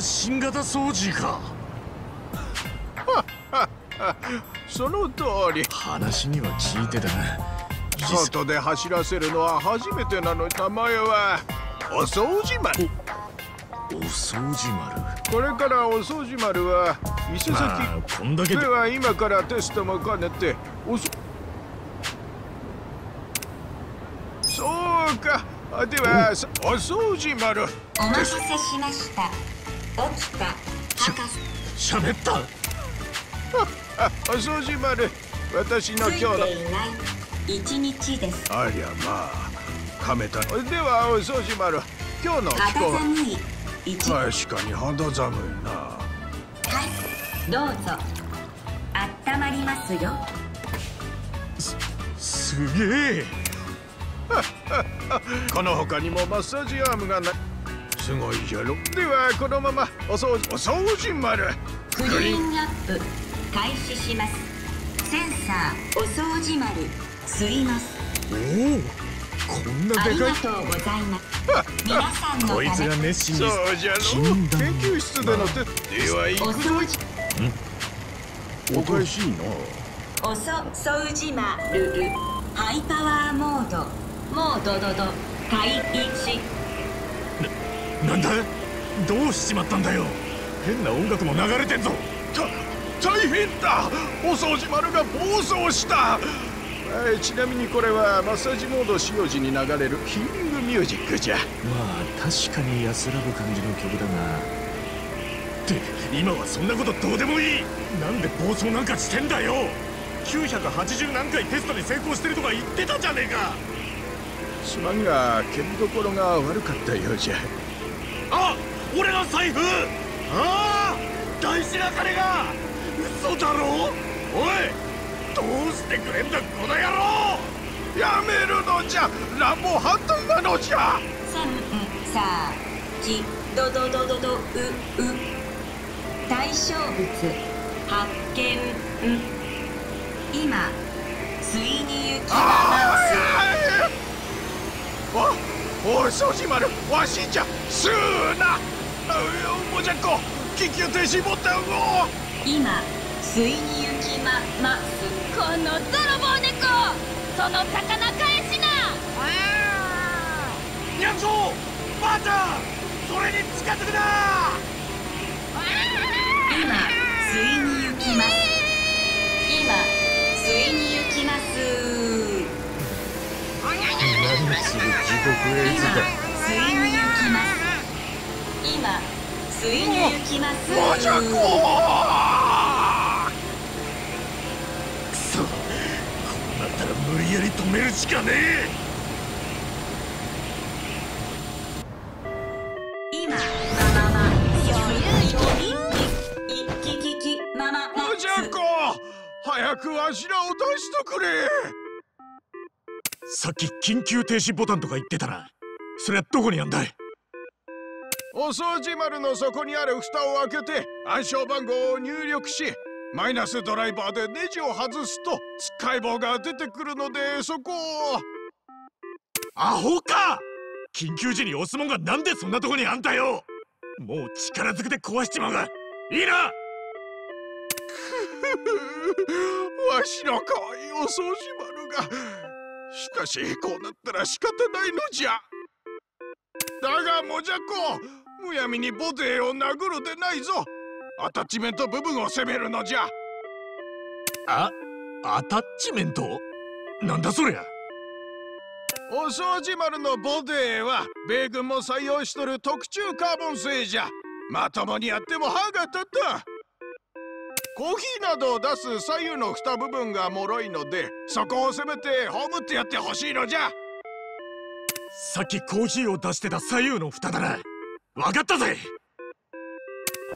が新型掃除か。その通り。話には聞いてたな。外で走らせるのは初めてなの。名前はお掃除丸。お掃除丸？これからお掃除丸は伊勢崎、まあ、こんだけで。は今からテストも兼ねておそそうか。ではお掃除丸。お待たせしました起きた。博士しゃべった？あお掃除丸私の今日の。いない一日です。ありゃまあ亀田ではお掃除丸今日の気肌候は寒い一日。確かに肌寒いな。はいどうぞ。あったまりますよ。すげえ。この他にもマッサージアームがないすごいじゃろ。ではこのままお掃除お掃除丸。クリーンアップ開始します。センサーお掃除丸。吸います。おおこんなあでかい。りがとうございます。皆さんのこいつが熱心に。そうじゃろ。研究室でのテでは行おく掃除。おかしいな。おそ掃除丸。るハイパワーモード。モードドド開一なんだ？どうしちまったんだよ？変な音楽も流れてんぞ！た大変だ！お掃除丸が暴走した！はいちなみにこれはマッサージモード使用時に流れるヒーリングミュージックじゃ。まあ確かに安らぐ感じの曲だがって今はそんなことどうでもいい！なんで暴走なんかしてんだよ！980何回テストに成功してるとか言ってたじゃねえか！すまんが蹴りどころが悪かったようじゃ。あ俺の財布。ああ大事な金が。嘘だろ。おいどうしてくれんだこの野郎。やめるのじゃ。乱暴反対なのじゃ。三さきドドドドドうう。対象物発見。今ついに行きあまあおお掃除丸わしじゃ。すーな。あもじゃっこ緊急停止ボタンをす今ついに行きまますこの泥棒猫。その魚返しな。ニャンゾーばあちゃんそれに近づくな今ついに行きます。今ついに行きます。何する地獄絵図今だ。ついに行きます。今ついに行きます。もじゃっこくそこうなったら無理やり止めるしかね今マママ余裕きききママもじゃっこ早くわしらを出しとくれ。えさっき緊急停止ボタンとか言ってたなそれはどこにあんだい？お掃除丸の底にある蓋を開けて暗証番号を入力しマイナスドライバーでネジを外すと使い棒が出てくるのでそこを。アホか！緊急時に押すもんがなんでそんなとこにあんだよ！もう力ずくで壊しちまうがいいな！わしの可愛いお掃除丸が。しかしこうなったら仕方ないのじゃ。だがもじゃこむやみにボディを殴るでないぞ。アタッチメント部分を攻めるのじゃ。あアタッチメント？なんだそりゃ。お掃除丸のボディは米軍も採用しとる特注カーボン製じゃ。まともにやっても歯が立ったコーヒーなどを出す左右の蓋部分が脆いのでそこをせめて葬ってやってほしいのじゃ。さっきコーヒーを出してた左右の蓋だなわかったぜ。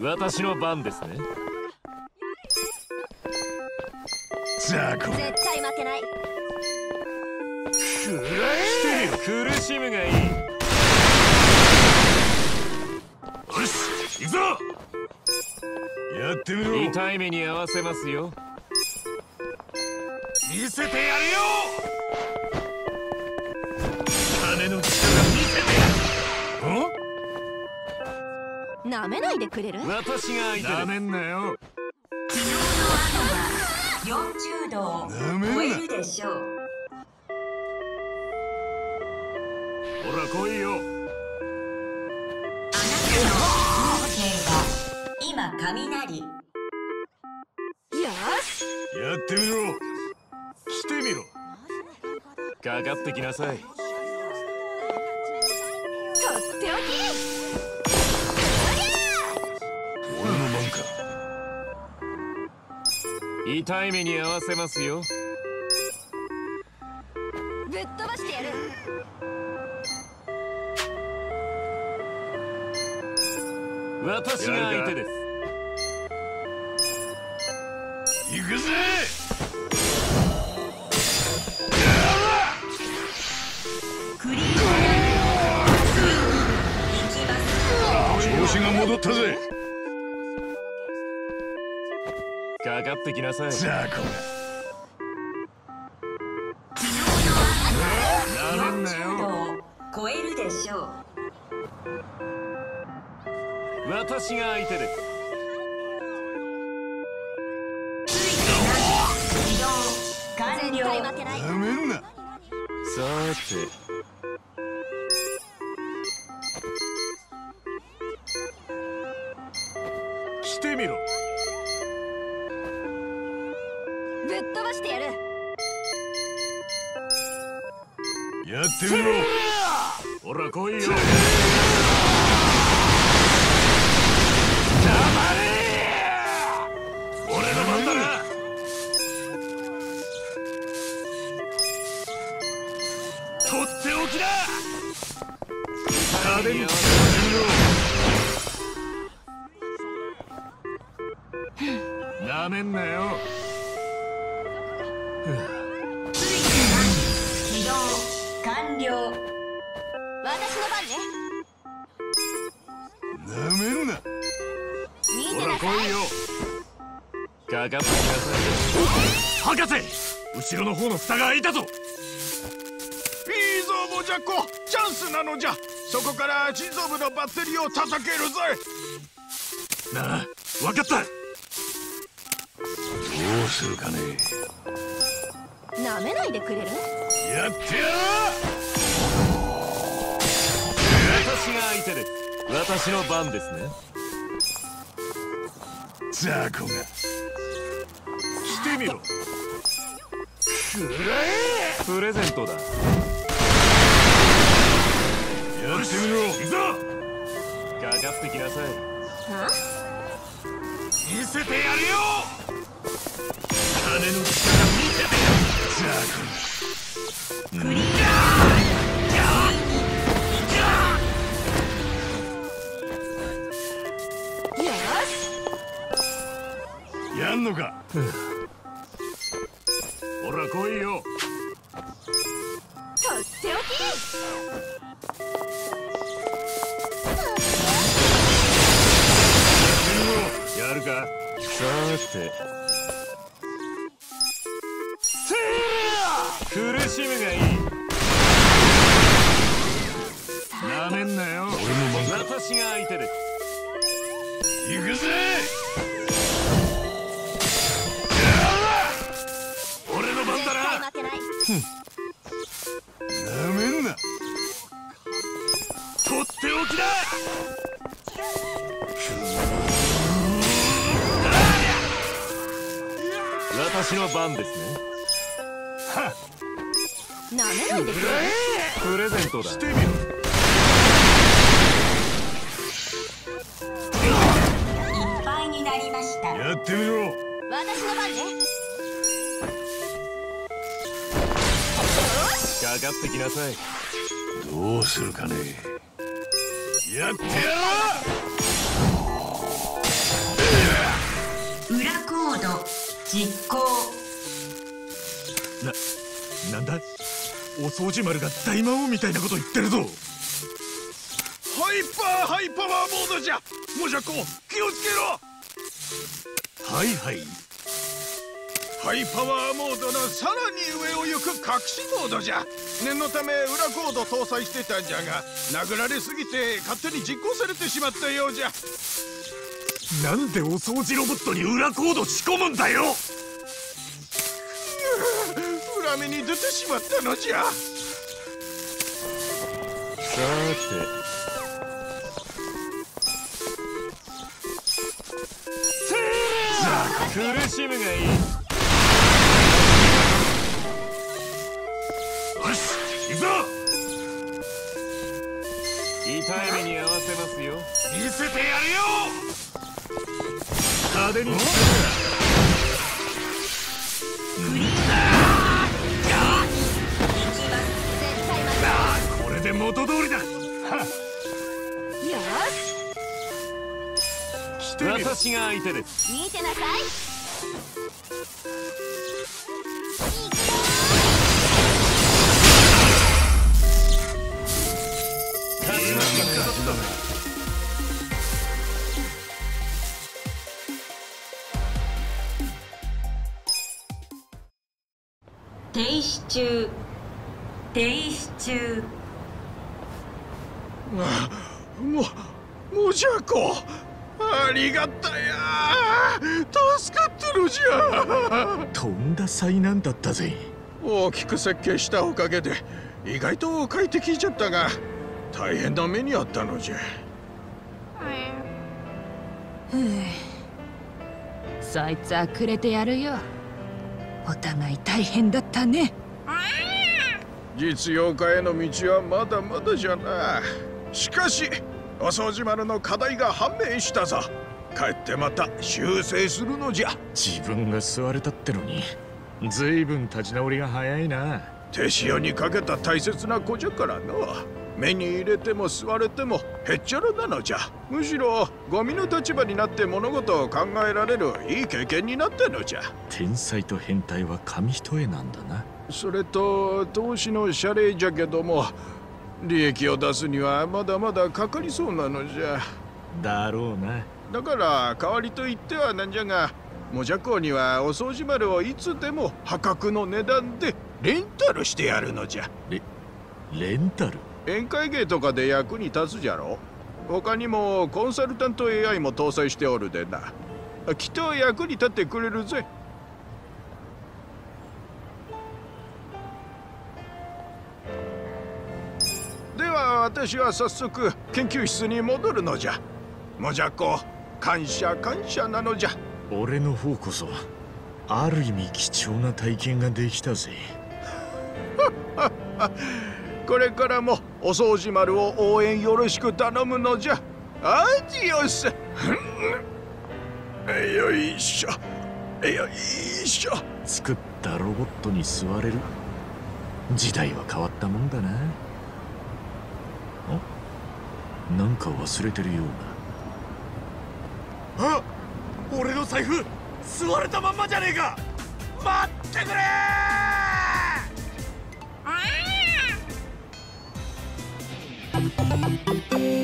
私の番ですね。さあこれ。絶対負けない。苦しむがいい。よし行くぞ。やってみろ。痛い目に合わせますよ。見せてやるよなめないでくれる？私が相手めんなよ。地上の雨は40度を超えるでしょう。ほら来いよ。あなたのは今雷。よし。やってみろ。来てみろ。かかってきなさい痛い目に合わせますよ。きぶっ飛ばしてやる。私が相手です。行くぜ！クリームラン。ドついに行きます調子が戻ったぜかかってきなさい。ザコなめんな40よ。超えるでしょう。私が相手です。移動。完絶了めんな。さて。来てみろってみろ。ほら来いよ。俺の番だな。とっておきだめんな。見てほらなさい。来いよ。かかってきなさ博士後ろの方の蓋が開いたぞ。いいぞボジャコチャンスなのじゃ。そこから地蔵部のバッテリーを叩けるぜ。なあ分かった。どうするかね。なめないでくれる？やってやい私私の番ですね。ザコが。来てみろ。プレゼントだ。やってみろ行くぞかかってきなさい。あ見せてやるよ。金の力見せてザクさて。苦しむがいい。なめんなよ。俺の番か私が相手で。す行くぜ。俺の番だな。なめんな。とっておきだ私の番ですね。なめないでくれるプレゼントだしてみろ。いっぱいになりましたやってみろ。私の番ねかかってきなさい。どうするかね。やってや裏コード実行。ななんだ？お掃除丸が大魔王みたいなこと言ってるぞ。ろハイパーハイパワーモードじゃ！モジャコ気をつけろ！はいはい。ハイパワーモードのさらに上を行く隠しモードじゃ！念のため裏コード搭載してたんじゃが殴られすぎて勝手に実行されてしまったようじゃなんでお掃除ロボットに裏コード仕込むんだよ！裏目に出てしまったのじゃ！さて。苦しむがいい。よし行くぞ！痛い目に合わせますよ。見せてやるよ派手にしてこれで元通りだ。はよ来てみろ私が相手ですし見てなさい勝ちました停中停止中ももじゃこありがたや助かってるじゃとんだ災難だったぜ。大きく設計したおかげで意外と快適じゃったが大変な目にあったのじゃ。そいつはくれてやるよ。お互い大変だったね。実用化への道はまだまだじゃな。しかしお掃除丸の課題が判明したぞ。帰ってまた修正するのじゃ。自分が座れたってのに随分立ち直りが早いな。手塩にかけた大切な子じゃからの目に入れても座れてもへっちゃらなのじゃ。むしろゴミの立場になって物事を考えられるいい経験になったのじゃ。天才と変態は紙一重なんだな。それと投資の謝礼じゃけども利益を出すにはまだまだかかりそうなのじゃ。だろうな。だから代わりと言ってはなんじゃがもじゃこうにはお掃除丸をいつでも破格の値段でレンタルしてやるのじゃ。レンタル？宴会芸とかで役に立つじゃろ？他にもコンサルタント AI も搭載しておるでな。きっと役に立ってくれるぜ。では私は早速研究室に戻るのじゃ。もじゃこ感謝感謝なのじゃ。俺の方こそある意味貴重な体験ができたぜ これからもお掃除丸を応援よろしく頼むのじゃ。アディオス。よいしょ。よいしょ。作ったロボットに座れる。時代は変わったもんだな。あなんか忘れてるような。あ俺の財布座れたまんまじゃねえか。待ってくれあー